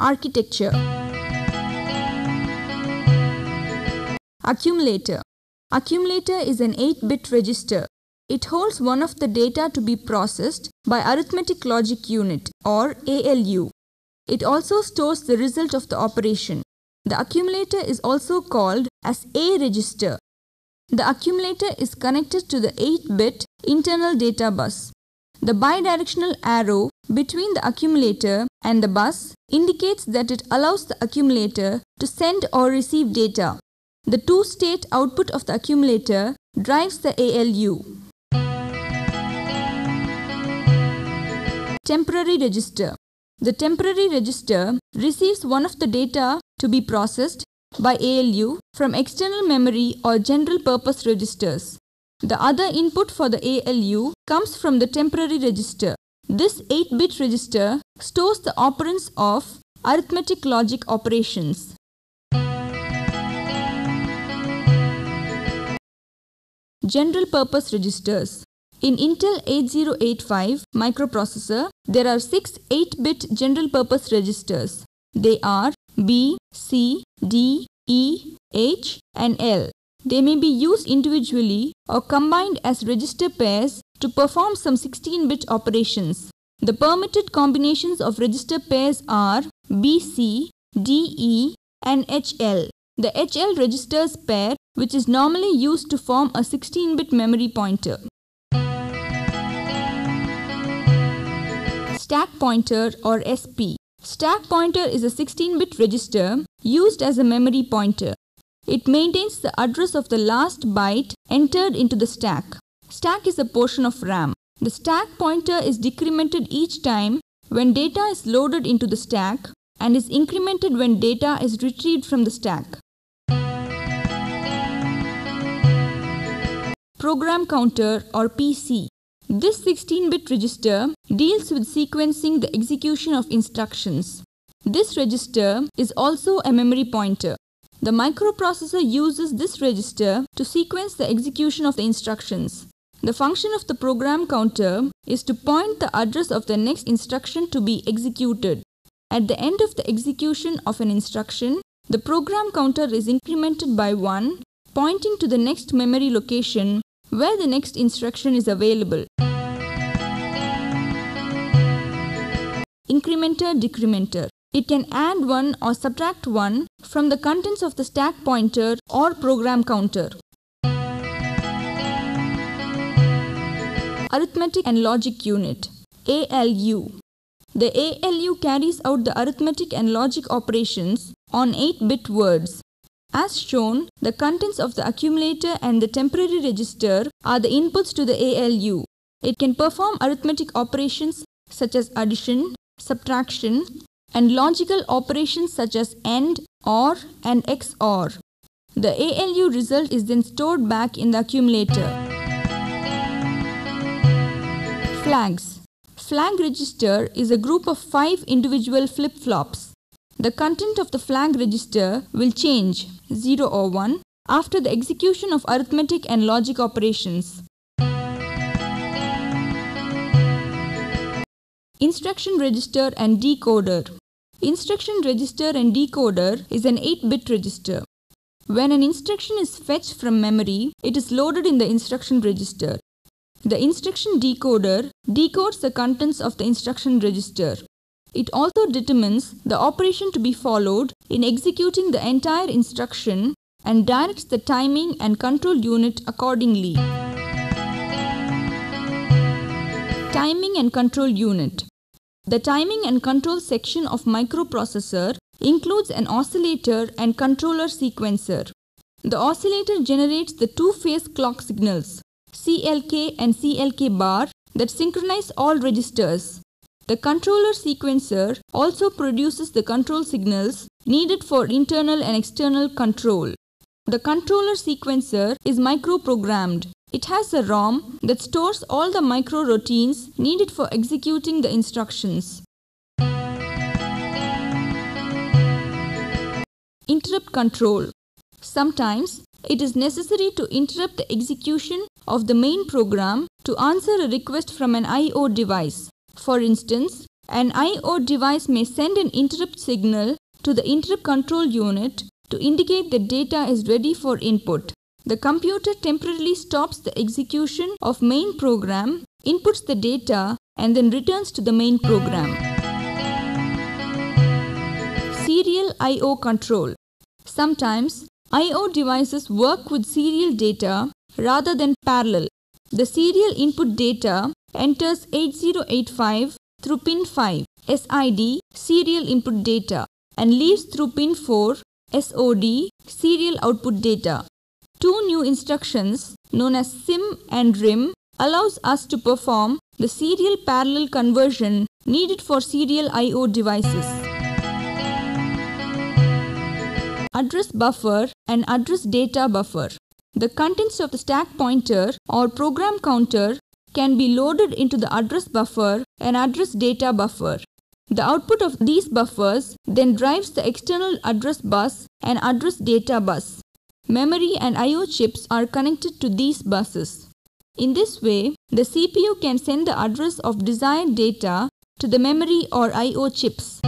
Architecture Accumulator Accumulator is an 8-bit register. It holds one of the data to be processed by Arithmetic Logic Unit or ALU. It also stores the result of the operation. The accumulator is also called as A register. The accumulator is connected to the 8-bit internal data bus. The bidirectional arrow between the accumulator and the bus indicates that it allows the accumulator to send or receive data. The two-state output of the accumulator drives the ALU. Temporary register. The temporary register receives one of the data to be processed by ALU from external memory or general purpose registers. The other input for the ALU comes from the temporary register. This 8-bit register stores the operands of arithmetic logic operations. General purpose registers. In Intel 8085 microprocessor, there are six 8-bit general purpose registers. They are B, C, D, E, H and L. They may be used individually or combined as register pairs to perform some 16-bit operations. The permitted combinations of register pairs are BC, DE and HL. The HL registers pair which is normally used to form a 16-bit memory pointer. Stack pointer or SP. Stack pointer is a 16-bit register used as a memory pointer. It maintains the address of the last byte entered into the stack. Stack is a portion of RAM. The stack pointer is decremented each time when data is loaded into the stack and is incremented when data is retrieved from the stack. Program counter or PC. This 16-bit register deals with sequencing the execution of instructions. This register is also a memory pointer. The microprocessor uses this register to sequence the execution of the instructions. The function of the program counter is to point the address of the next instruction to be executed. At the end of the execution of an instruction, the program counter is incremented by 1, pointing to the next memory location where the next instruction is available. Incrementer decrementer. It can add 1 or subtract 1 from the contents of the stack pointer or program counter. Arithmetic and Logic Unit ALU. The ALU carries out the arithmetic and logic operations on 8-bit words. As shown, the contents of the accumulator and the temporary register are the inputs to the ALU. It can perform arithmetic operations such as addition, subtraction, and logical operations such as AND, OR, and XOR. The ALU result is then stored back in the accumulator. Flags Flag register is a group of five individual flip-flops. The content of the flag register will change 0 or 1 after the execution of arithmetic and logic operations. Instruction register and decoder. Instruction register and decoder is an 8-bit register. When an instruction is fetched from memory, it is loaded in the instruction register. The instruction decoder decodes the contents of the instruction register. It also determines the operation to be followed in executing the entire instruction and directs the timing and control unit accordingly. Timing and control unit. The timing and control section of microprocessor includes an oscillator and controller sequencer. The oscillator generates the two-phase clock signals CLK and CLK bar that synchronize all registers. The controller sequencer also produces the control signals needed for internal and external control. The controller sequencer is microprogrammed. It has a ROM that stores all the micro routines needed for executing the instructions. Interrupt control. Sometimes it is necessary to interrupt the execution of the main program to answer a request from an I.O. device. For instance, An I.O. device may send an interrupt signal to the interrupt control unit to indicate that data is ready for input. The computer temporarily stops the execution of main program, inputs the data, and then returns to the main program. Serial I.O. control. Sometimes I.O. devices work with serial data rather than parallel. The serial input data enters 8085 through pin 5 SID serial input data and leaves through pin 4 SOD serial output data. Two new instructions known as SIM and RIM allows us to perform the serial parallel conversion needed for serial I.O. devices. Address buffer and address data buffer. The contents of the stack pointer or program counter can be loaded into the address buffer and address data buffer. The output of these buffers then drives the external address bus and address data bus. Memory and I.O. chips are connected to these buses. In this way, the CPU can send the address of desired data to the memory or I.O. chips.